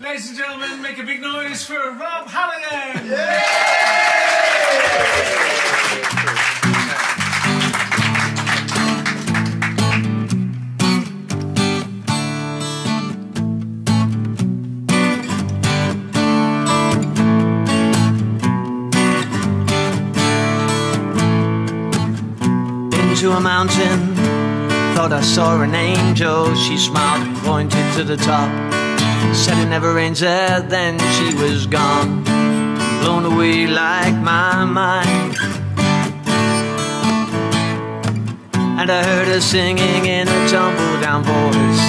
Ladies and gentlemen, make a big noise for Rob Halligan! Into a mountain, thought I saw an angel. She smiled and pointed to the top. Said it never rains there, then she was gone. Blown away like my mind. And I heard her singing in a tumble down voice.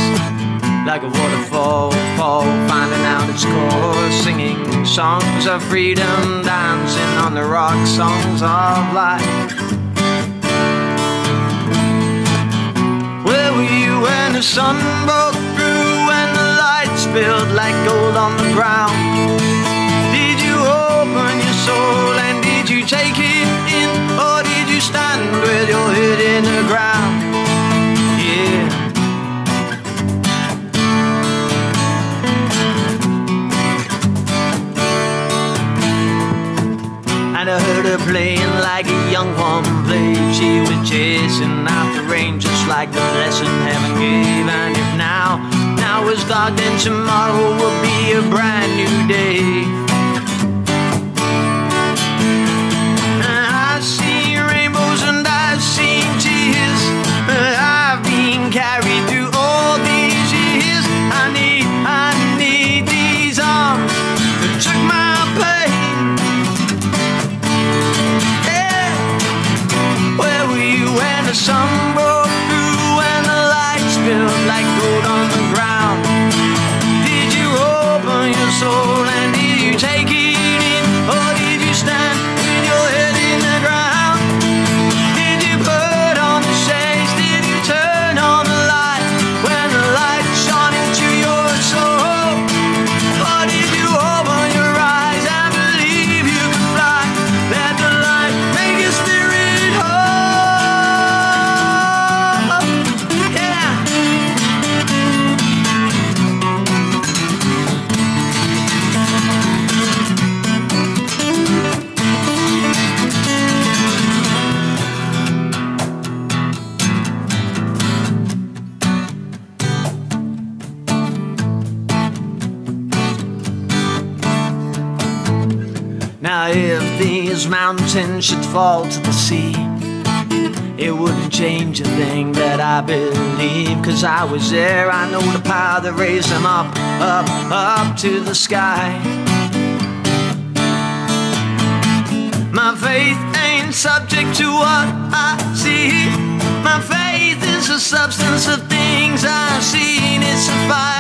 Like a waterfall, fall, finding out its course. Singing songs of freedom, dancing on the rock, songs of life. Where were you when the sun broke spilled like gold on the ground? Did you open your soul and did you take it in? Or did you stand with your head in the ground? Yeah. And I heard her playing like a young woman played. She was chasing after rain just like the blessing heaven gave. And if now, now is dark, then tomorrow will be a brand new day. Seen rainbows and I've seen tears. I've been carried through all these years. I need, I need these arms my pain. Yeah. Where were you when the sun broke through and the light spilled like gold on the ground? Did you open Now, if these mountains should fall to the sea, it wouldn't change a thing that I believe. Cause I was there, I know the power that raised them up, up, up to the sky. My faith ain't subject to what I see. My faith is the substance of things I've seen. It's a fire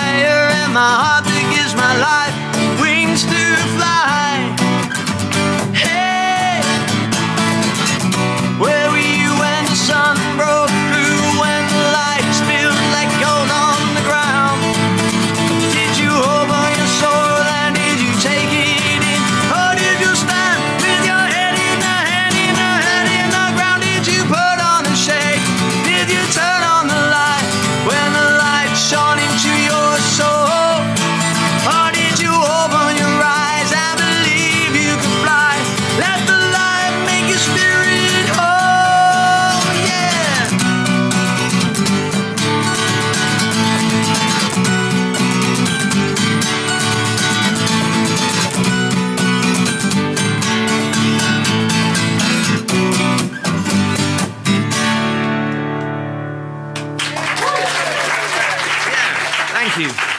Thank you.